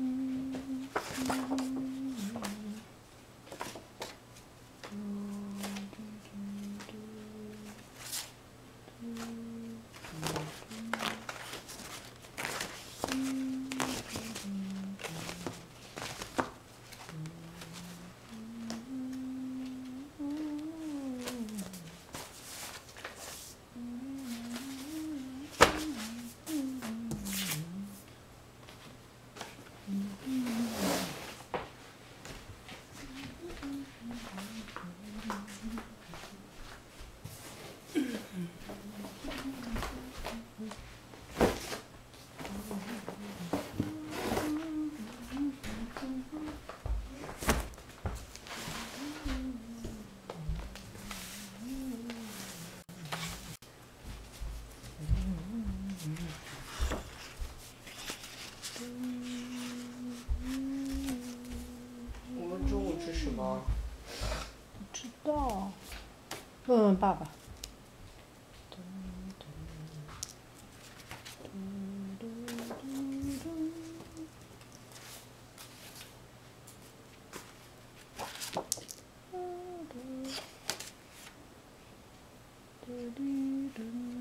Mm. 爸爸。Do do do.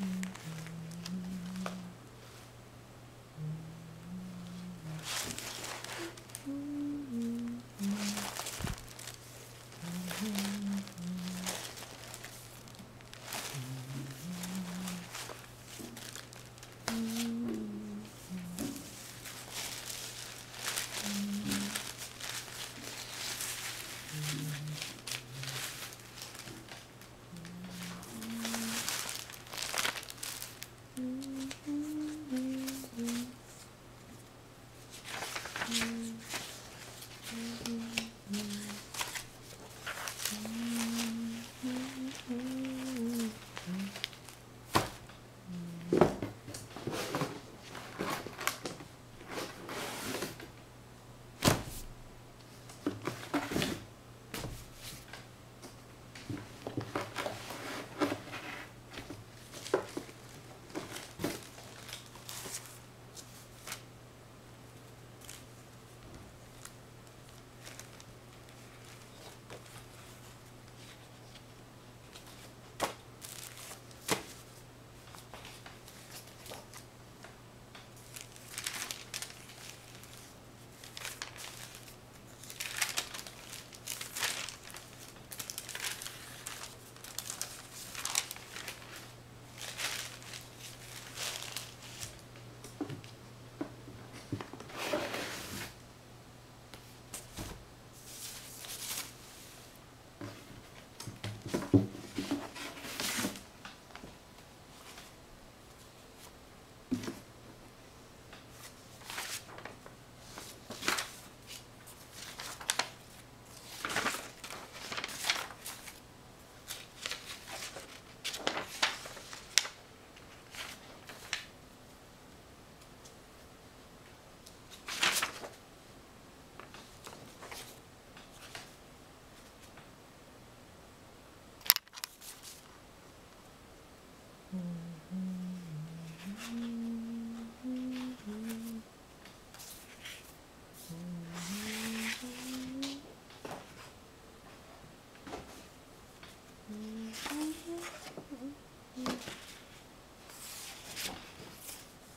Mm.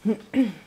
Mm-hmm.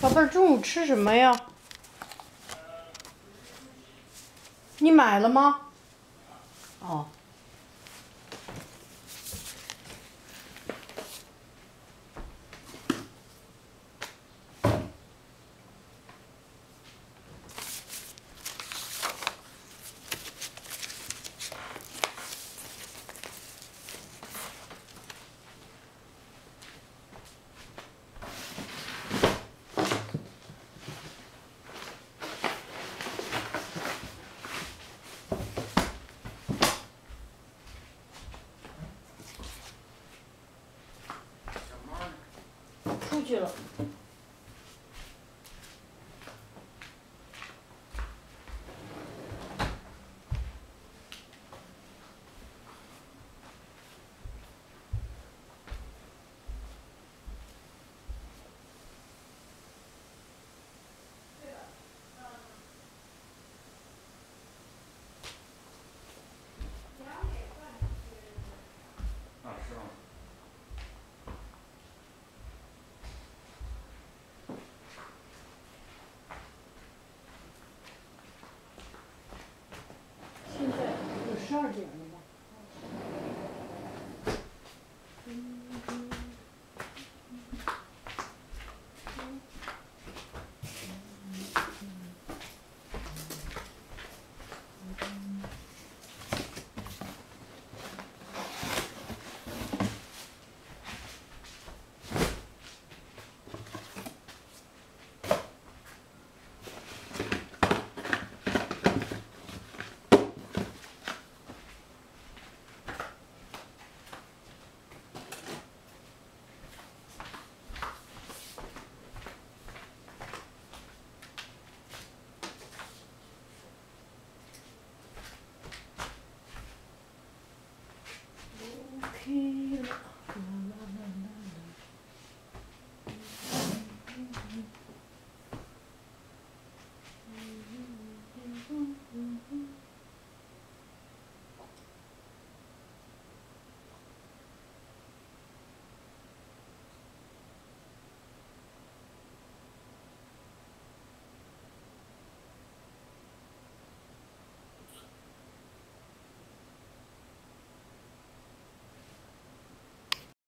宝贝儿，中午吃什么呀？你买了吗？去了。